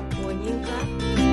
Mônica.